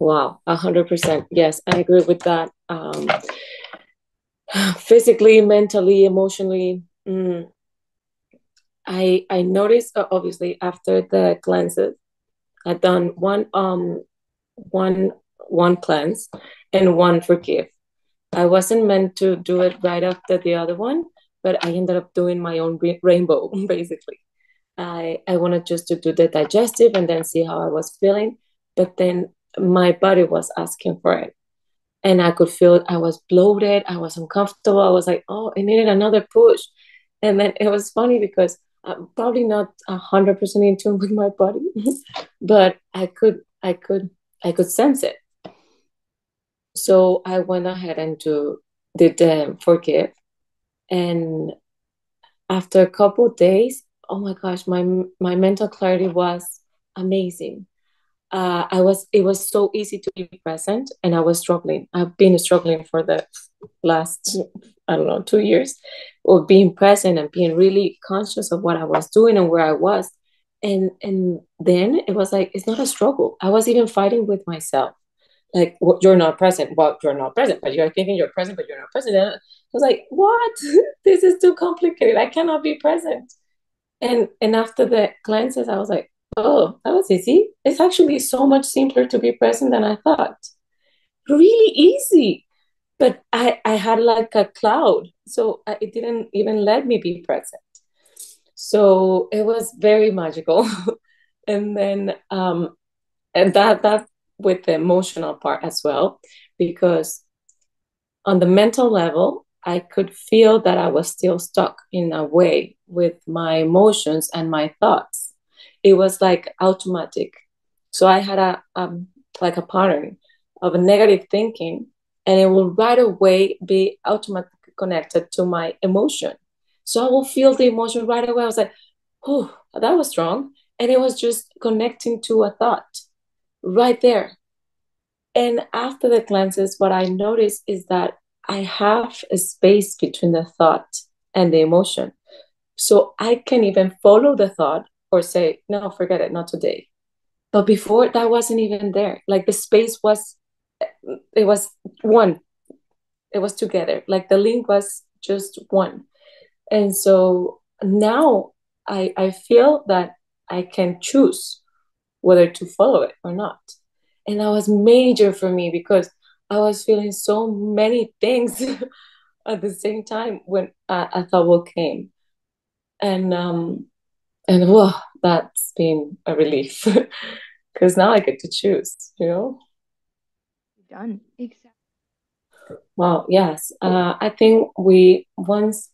Wow, a hundred percent. Yes, I agree with that. Um, physically, mentally, emotionally. Mm, I I noticed uh, obviously after the cleanses, I've done one um one one cleanse and one forgive. I wasn't meant to do it right after the other one, but I ended up doing my own rainbow basically. I I wanted just to do the digestive and then see how I was feeling, but then my body was asking for it and I could feel I was bloated, I was uncomfortable. I was like, oh, I needed another push. And then it was funny because I'm probably not hundred percent in tune with my body, but I could, I could, I could sense it. So I went ahead and do, did the forgive, and after a couple days, oh my gosh, my my mental clarity was amazing uh, I was it was so easy to be present and I was struggling. I've been struggling for the last I don't know two years of being present and being really conscious of what I was doing and where I was. And and then it was like it's not a struggle. I was even fighting with myself. Like well, you're not present. Well, you're not present, but you're thinking you're present, but you're not present. And I was like, what? this is too complicated. I cannot be present. And and after the cleanses, I was like, Oh, that was easy. It's actually so much simpler to be present than I thought. Really easy. But I, I had like a cloud, so I, it didn't even let me be present. So it was very magical. and then, um, and that that with the emotional part as well, because on the mental level, I could feel that I was still stuck in a way with my emotions and my thoughts it was like automatic. So I had a um, like a pattern of negative thinking, and it will right away be automatically connected to my emotion. So I will feel the emotion right away. I was like, "Oh, that was strong," and it was just connecting to a thought right there. And after the cleanses, what I noticed is that I have a space between the thought and the emotion. So I can even follow the thought or say, no, forget it, not today. But before that wasn't even there. Like the space was, it was one. It was together. Like the link was just one. And so now I, I feel that I can choose whether to follow it or not. And that was major for me because I was feeling so many things at the same time when a, a thought came. And um, and whoa, that's been a relief because now I get to choose, you know? Done. Exactly. Well, yes. Uh, I think we once,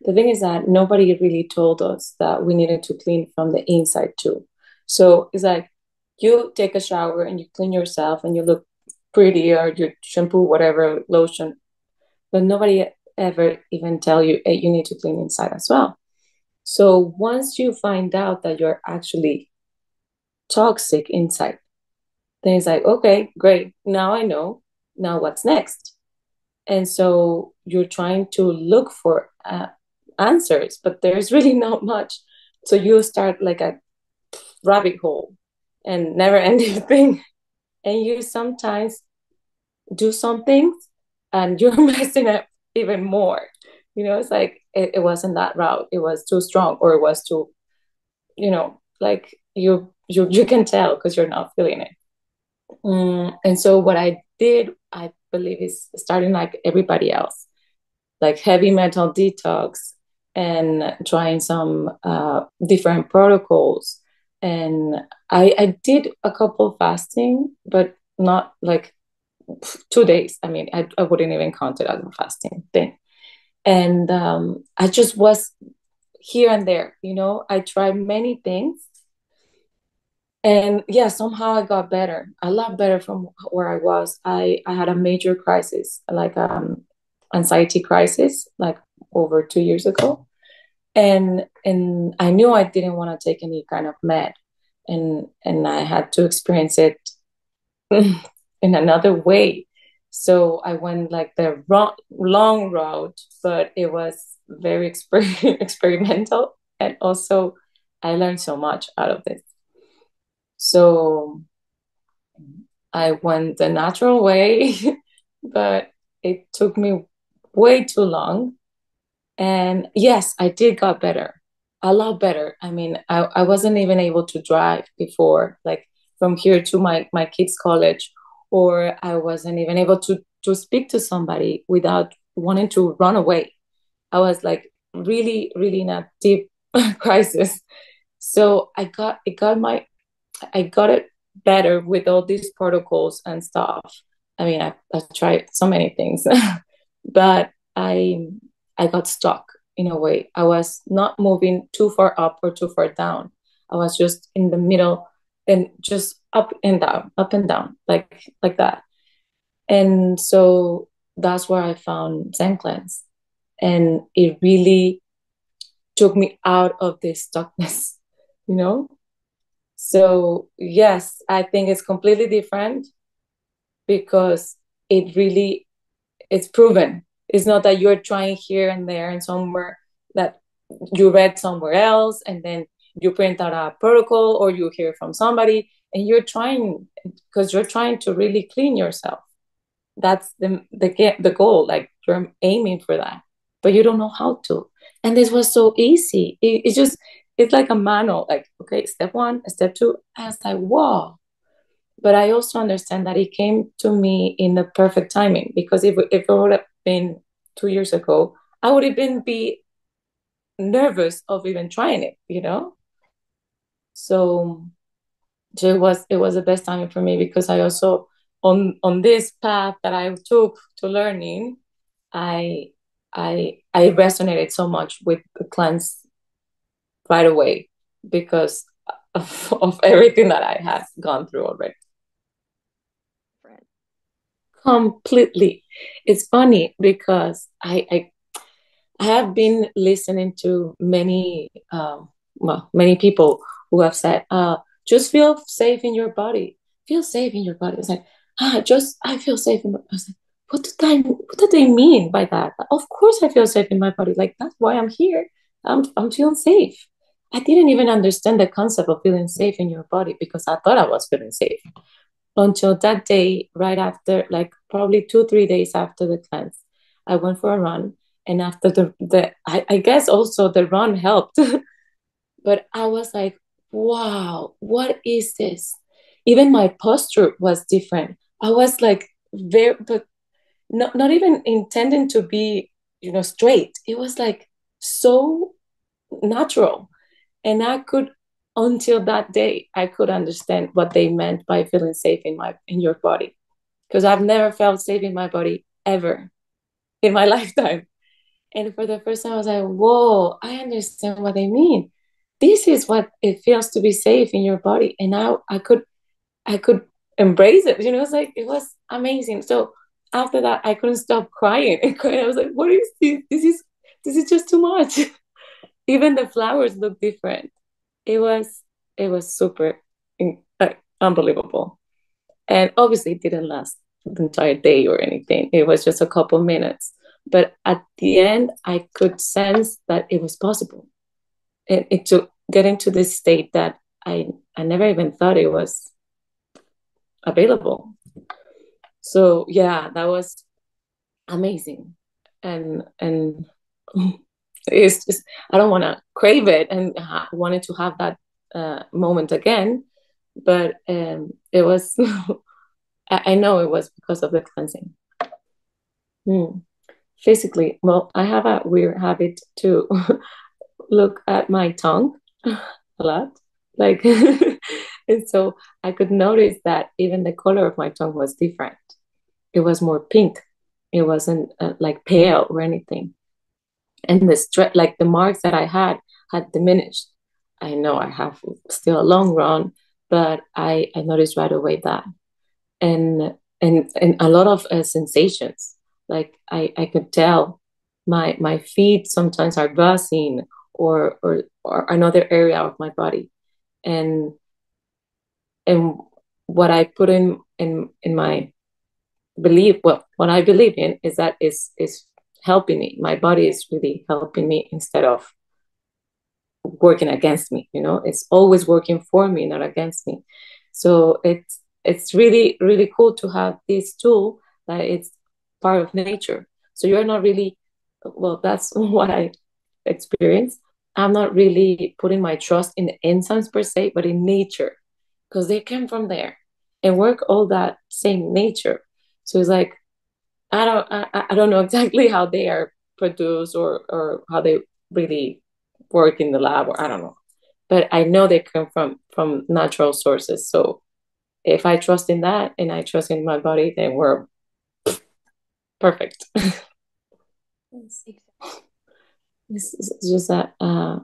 the thing is that nobody really told us that we needed to clean from the inside too. So it's like you take a shower and you clean yourself and you look pretty or your shampoo, whatever, lotion, but nobody ever even tell you, hey, you need to clean inside as well. So once you find out that you're actually toxic inside, then it's like, okay, great. Now I know. Now what's next? And so you're trying to look for uh, answers, but there's really not much. So you start like a rabbit hole and never ending thing. And you sometimes do some things and you're messing up even more. You know, it's like it, it wasn't that route. It was too strong or it was too, you know, like you you you can tell because you're not feeling it. Mm, and so what I did, I believe, is starting like everybody else, like heavy metal detox and trying some uh, different protocols. And I, I did a couple fasting, but not like two days. I mean, I, I wouldn't even count it as a fasting thing and um, i just was here and there you know? I tried many things. And yeah somehow i got better a lot better from where i was. I i had a major crisis like um anxiety crisis like over two years ago. And and i knew i didn't want to take any kind of med. And and i had to experience it in another way so I went like the wrong, long route, but it was very exper- experimental. And also, I learned so much out of this. So I went the natural way, but it took me way too long. And yes, I did got better, a lot better. I mean, I, I wasn't even able to drive before, like from here to my, my kids' college, or I wasn't even able to to speak to somebody without wanting to run away. I was like really, really in a deep crisis. So I got it got my I got it better with all these protocols and stuff. I mean, I, I tried so many things, but I I got stuck in a way. I was not moving too far up or too far down. I was just in the middle and just up and down, up and down, like like that. And so that's where I found ZenCleanz. And it really took me out of this stuckness, you know? So, yes, I think it's completely different because it really it's proven. It's not that you're trying here and there and somewhere that you read somewhere else and then you print out a protocol or you hear from somebody and you're trying because you're trying to really clean yourself. That's the the the goal like you're aiming for that but you don't know how to. And this was so easy. It, it's just it's like a manual like okay step one step two i was like but i also understand that it came to me in the perfect timing because if, if it would have been two years ago i would have been be nervous of even trying it you know so, so it was it was the best time for me because i also on on this path that I took to learning, I I I resonated so much with the cleanse right away because of, of everything that I had gone through already. Completely. It's funny because I I, I have been listening to many um, well many people have said uh, just feel safe in your body feel safe in your body it's like ah, just I feel safe in my I was like, what do they what do they mean by that? Of course I feel safe in my body. Like that's why I'm here. I'm I'm feeling safe. I didn't even understand the concept of feeling safe in your body because I thought I was feeling safe. Until that day, right after, like probably two, three days after the cleanse, I went for a run. And after the, the I, I guess also the run helped. but I was like, wow, what is this? Even my posture was different. I was like very, but not, not even intending to be, you know, straight. It was like so natural. And I could, until that day, I could understand what they meant by feeling safe in my, in your body. Because I've never felt safe in my body ever in my lifetime. And for the first time, I was like, whoa, I understand what they mean. This is what it feels to be safe in your body. And now I could, I could embrace it. You know, it's like it was amazing. So after that, I couldn't stop crying and crying. I was like, "What is this? This is this is just too much." Even the flowers look different. It was it was super uh, unbelievable, and obviously it didn't last the entire day or anything. It was just a couple minutes. But at the end, I could sense that it was possible. It, it took getting to this state that I I never even thought it was available. So yeah, that was amazing, and and it's just I don't want to crave it and ha- wanted to have that uh, moment again, but um, it was I know it was because of the cleansing. Hmm. Physically, well, I have a weird habit to look at my tongue a lot, like and so I could notice that even the color of my tongue was different. It was more pink. It wasn't uh, like pale or anything. And the stre- like the marks that I had had diminished. I know I have still a long run, but I, I noticed right away that. And and and a lot of uh, sensations. Like I, I could tell my my feet sometimes are buzzing or, or or another area of my body. And and what I put in in in my belief, well, what I believe in is that is is helping me. My body is really helping me instead of working against me. You know, it's always working for me, not against me. So it's it's really really cool to have this tool that it's part of nature so you're not really well that's what i experienced i'm not really putting my trust in the enzymes per se but in nature because they came from there and work all that same nature. So it's like i don't i, I don't know exactly how they are produced or or how they really work in the lab or i don't know. But i know they come from from natural sources. So if I trust in that and I trust in my body, then we're perfect. It's, just that uh,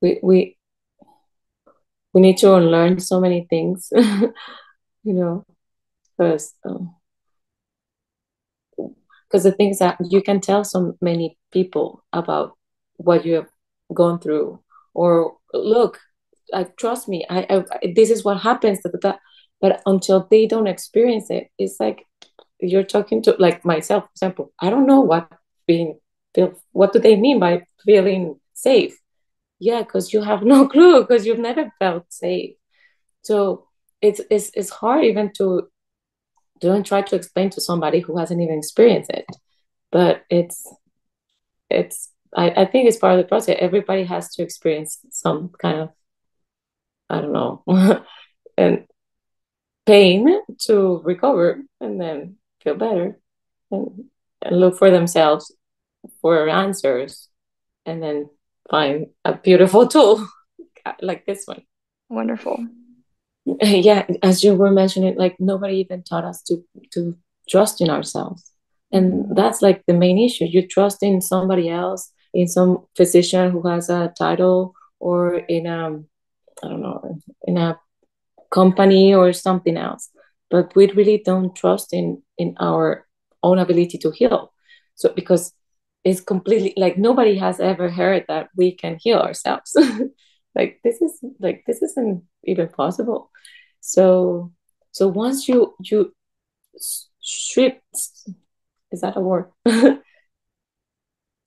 we we we need to unlearn so many things, you know, because because um, the things that you can tell so many people about what you have gone through, or look, like trust me I, I this is what happens da, da, da. but until they don't experience it it's like you're talking to like myself for example i don't know what being feel what do they mean by feeling safe? Yeah because you have no clue because you've never felt safe. So it's it's it's hard even to don't try to explain to somebody who hasn't even experienced it. But it's it's I, I think it's part of the process. Everybody has to experience some kind of I don't know, and pain to recover and then feel better. And, look for themselves for answers and then find a beautiful tool like this one. Wonderful. Yeah, as you were mentioning, like nobody even taught us to to trust in ourselves. And that's like the main issue. You trust in somebody else, in some physician who has a title or in a I don't know, in a company or something else. But we really don't trust in in our own ability to heal. So because it's completely like nobody has ever heard that we can heal ourselves. like this is like this isn't even possible. So so once you you strip is that a word?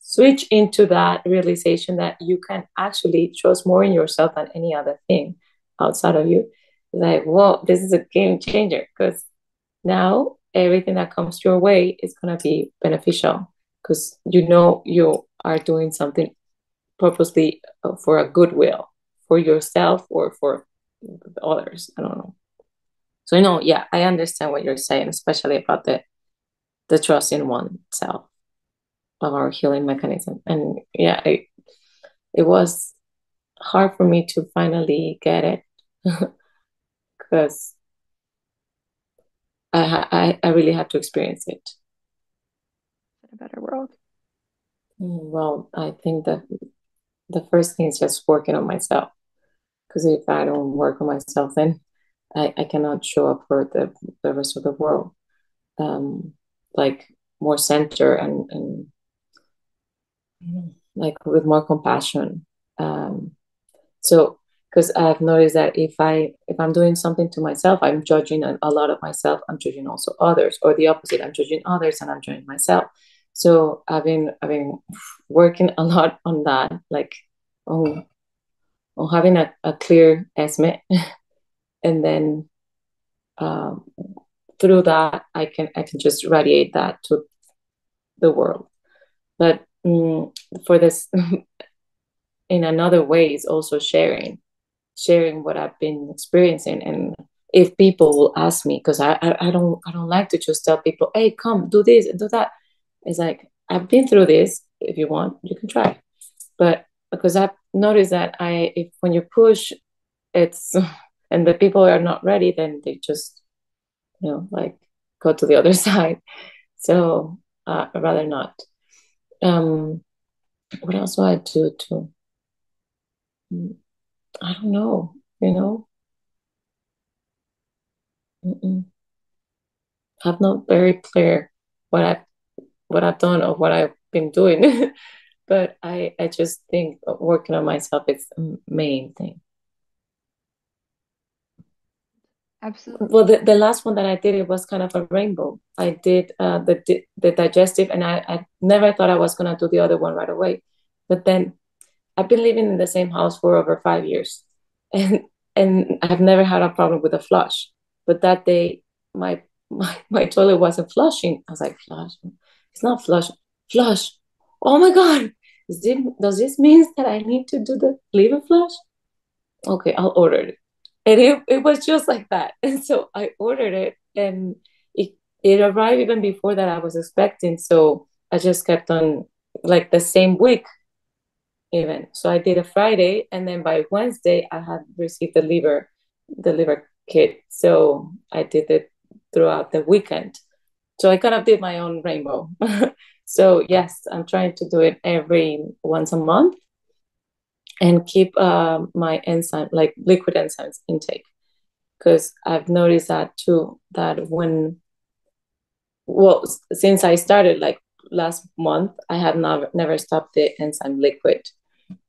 switch into that realization that you can actually trust more in yourself than any other thing outside of you like whoa this is a game changer because now everything that comes your way is going to be beneficial because you know you are doing something purposely uh, for a goodwill for yourself or for others i don't know so you know yeah i understand what you're saying especially about the the trust in oneself of our healing mechanism. And yeah, it, it was hard for me to finally get it because I, I, I really had to experience it. A better world. Mm, well, I think that the first thing is just working on myself. Because if I don't work on myself, then I, I cannot show up for the, the rest of the world. Um, like more center and, and like with more compassion. Um, so because I've noticed that if I if I'm doing something to myself, I'm judging a, lot of myself. I'm judging also others, or the opposite. I'm judging others and I'm judging myself. So I've been I've been working a lot on that, like on on having a, a clear estimate, and then um, through that I can I can just radiate that to the world. But mm, for this in another way is also sharing sharing what i've been experiencing. And if people will ask me because I, I, I don't i don't like to just tell people hey come do this and do that. It's like i've been through this. If you want you can try. But because i've noticed that i if when you push it's and the people are not ready then they just you know like go to the other side. So uh, I'd rather not. Um what else do I do to mm, I don't know, you know. Mm-mm. I'm not very clear what I what I've done or what I've been doing, but I I just think working on myself is the main thing. Absolutely. Well, the, the last one that I did it was kind of a rainbow. I did uh, the the digestive, and I, I never thought I was gonna do the other one right away. But then I've been living in the same house for over five years, and and I've never had a problem with a flush. But that day, my my, my toilet wasn't flushing. I was like, flush? It's not flush. Flush. Oh my God. Is this, does this mean that I need to do the liver flush? Okay, I'll order it. And it, it was just like that. And so I ordered it and it, it arrived even before that I was expecting. So I just kept on like the same week even. So I did a Friday, and then by Wednesday I had received the liver, the liver kit. So I did it throughout the weekend. So I kind of did my own rainbow. so yes, I'm trying to do it every once a month and keep uh, my enzyme, like liquid enzymes intake, because I've noticed that too. That when, well, since I started like last month, I have not never stopped the enzyme liquid,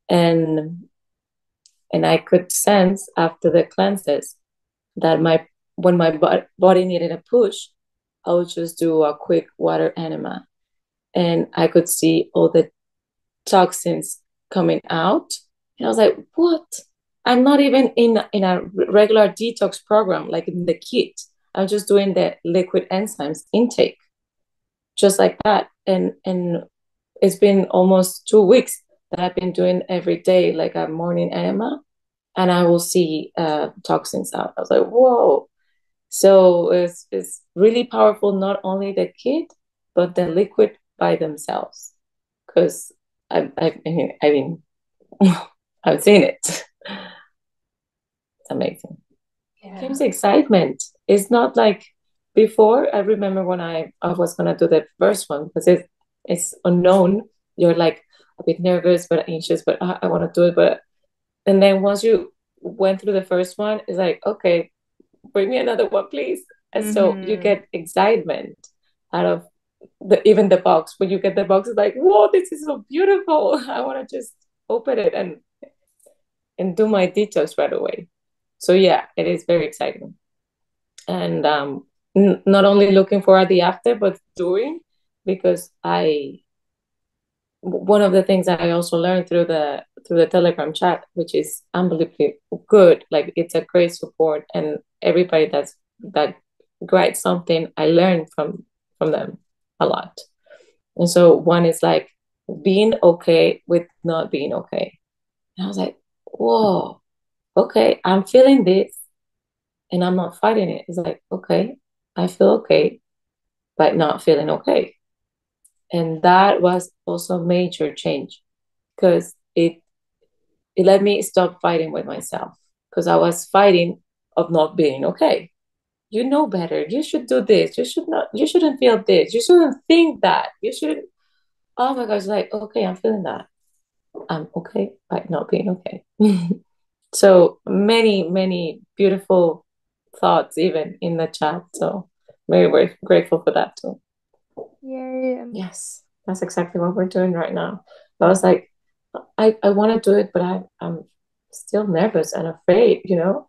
and and I could sense after the cleanses that my when my body needed a push, I would just do a quick water enema, and I could see all the toxins coming out, and I was like, "What? I'm not even in in a regular detox program like in the kit. I'm just doing the liquid enzymes intake, just like that, and and it's been almost two weeks that I've been doing every day, like a morning enema, and I will see uh, toxins out. I was like, whoa. So it's, it's really powerful, not only the kit, but the liquid by themselves. Because I've, I've, I mean, I've seen it. It's amazing. Yeah. It gives excitement. It's not like before. I remember when I, I was going to do the first one because it, it's unknown. You're like, a bit nervous but anxious but I, I want to do it but and then once you went through the first one it's like okay bring me another one please and mm-hmm. so you mm-hmm. get excitement out of the even the box when you get the box it's like whoa this is so beautiful i want to just open it and and do my details right away so yeah it is very exciting and um not only looking for the after but doing because i one of the things that I also learned through the through the Telegram chat, which is unbelievably good. Like it's a great support, and everybody that's that writes something, I learned from from them a lot. And so one is like being okay with not being okay. And I was like, whoa, okay, I'm feeling this, and I'm not fighting it. It's like, okay, I feel okay, but not feeling okay and that was also a major change because it it let me stop fighting with myself because I was fighting of not being okay. You know better. You should do this. You should not. You shouldn't feel this. You shouldn't think that. You shouldn't. Oh my gosh! Like okay, I'm feeling that. I'm okay by not being okay. so many, many beautiful thoughts even in the chat. So very, very grateful for that too. Yeah. Yes, that's exactly what we're doing right now. I was like, I, I want to do it, but I, I'm still nervous and afraid, you know?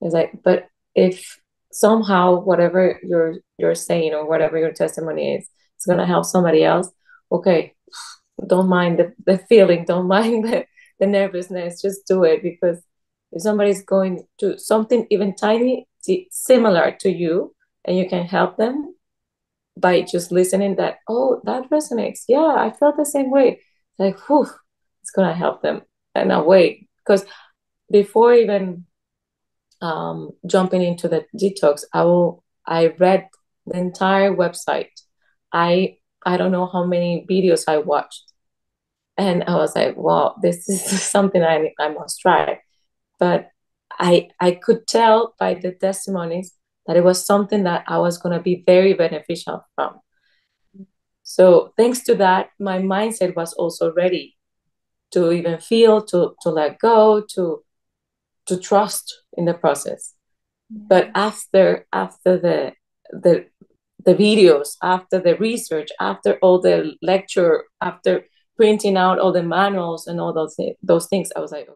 It's like, but if somehow whatever you're you're saying or whatever your testimony is, it's gonna help somebody else, okay, don't mind the, the feeling, don't mind the, the nervousness, just do it because if somebody's going to something even tiny similar to you and you can help them by just listening that, oh, that resonates. Yeah, I felt the same way. Like, whew, it's gonna help them in a way. Because before even um, jumping into the detox, I will I read the entire website. I I don't know how many videos I watched. And I was like, wow, this is something I I must try. But I I could tell by the testimonies that it was something that I was going to be very beneficial from. So thanks to that, my mindset was also ready to even feel, to to let go, to to trust in the process. But after after the the the videos, after the research, after all the lecture, after printing out all the manuals and all those those things, I was like,